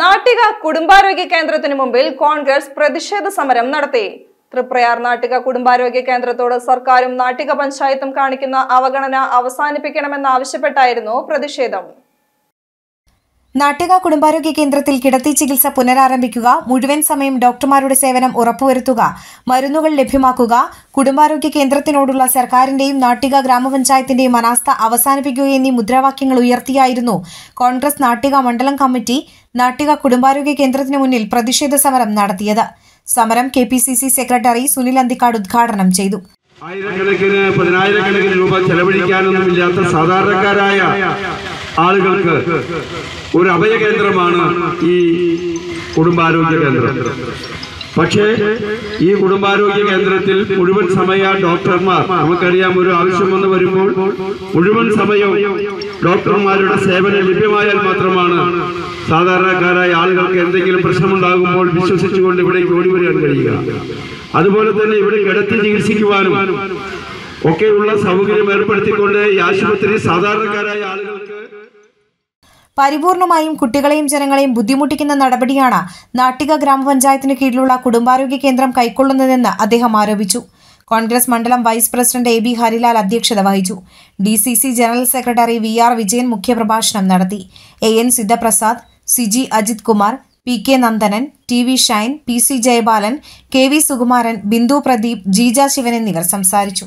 നാട്ടിക കുടുംബാരോഗ്യ കേന്ദ്രത്തിന് മുമ്പിൽ കോൺഗ്രസ് പ്രതിഷേധ സമരം നടത്തി. തൃപ്രയാർ നാട്ടിക കുടുംബാരോഗ്യ കേന്ദ്രത്തോട് സർക്കാരും നാട്ടിക പഞ്ചായത്തും കാണിക്കുന്ന അവഗണന അവസാനിപ്പിക്കണമെന്നാവശ്യപ്പെട്ടായിരുന്നു പ്രതിഷേധം. നാട്ടിക കുടുംബാരോഗ്യ കേന്ദ്രത്തിൽ കിടത്തി ചികിത്സ പുനരാരംഭിക്കുക മുഴുവൻ സമയം ഡോക്ടർമാരുടെ സേവനം ഉറപ്പുവരുത്തുക മരുന്നുകൾ ലഭ്യമാക്കുക കുടുംബാരോഗ്യ കേന്ദ്രത്തിനോടുള്ള സർക്കാരിന്റെയും നാട്ടിക ഗ്രാമപഞ്ചായത്തിന്റെയും അനാസ്ഥ അവസാനിപ്പിക്കുക എന്നീ മുദ്രാവാക്യങ്ങൾ ഉയർത്തിയായിരുന്നു കോൺഗ്രസ് നാട്ടിക മണ്ഡലം കമ്മിറ്റി നാട്ടിക കുടുംബാരോഗ്യ കേന്ദ്രത്തിന് മുന്നിൽ പ്രതിഷേധ സമരം നടത്തിയത്. സമരം കെ സെക്രട്ടറി സുനിൽ അന്തിക്കാട് ഉദ്ഘാടനം ചെയ്തു. ആയിരക്കണക്കിന് പതിനായിരക്കണക്കിന് രൂപ ചെലവഴിക്കാനൊന്നുമില്ലാത്ത സാധാരണക്കാരായ ആളുകൾക്ക് ഒരു അഭയകേന്ദ്രമാണ് ഈ കുടുംബാരോഗ്യ കേന്ദ്രം. പക്ഷേ ഈ കുടുംബാരോഗ്യ കേന്ദ്രത്തിൽ മുഴുവൻ സമയ ഡോക്ടർമാർ നമുക്കറിയാം ഒരു ആവശ്യം വന്ന് വരുമ്പോൾ മുഴുവൻ സമയവും ഡോക്ടർമാരുടെ സേവനം ലഭ്യമായാൽ മാത്രമാണ് സാധാരണക്കാരായ ആളുകൾക്ക് എന്തെങ്കിലും പ്രശ്നമുണ്ടാകുമ്പോൾ വിശ്വസിച്ചുകൊണ്ട് ഇവിടേക്ക് ഓടി വരാൻ കഴിയുക. അതുപോലെ തന്നെ ഇവിടെ കിടത്തി ചികിത്സിക്കുവാനും ഒക്കെയുള്ള സൗകര്യം ഏർപ്പെടുത്തിക്കൊണ്ട് ഈ ആശുപത്രി സാധാരണക്കാരായ ആളുകൾക്ക് പരിപൂർണമായും കുട്ടികളെയും ജനങ്ങളെയും ബുദ്ധിമുട്ടിക്കുന്ന നടപടിയാണ് നാട്ടിക ഗ്രാമപഞ്ചായത്തിന് കീഴിലുള്ള കുടുംബാരോഗ്യ കേന്ദ്രം കൈക്കൊള്ളുന്നതെന്ന് അദ്ദേഹം ആരോപിച്ചു. കോൺഗ്രസ് മണ്ഡലം vice president A B Harilal അധ്യക്ഷത വഹിച്ചു. D C C general secretary V R Vijayan മുഖ്യപ്രഭാഷണം നടത്തി. A N Siddhaprasad Siji Ajith Kumar P K Nandanan T V Shine P C Jayabalan K V Sukumaran Bindu Pradeep Jeeja Sivan എന്നിവർ സംസാരിച്ചു.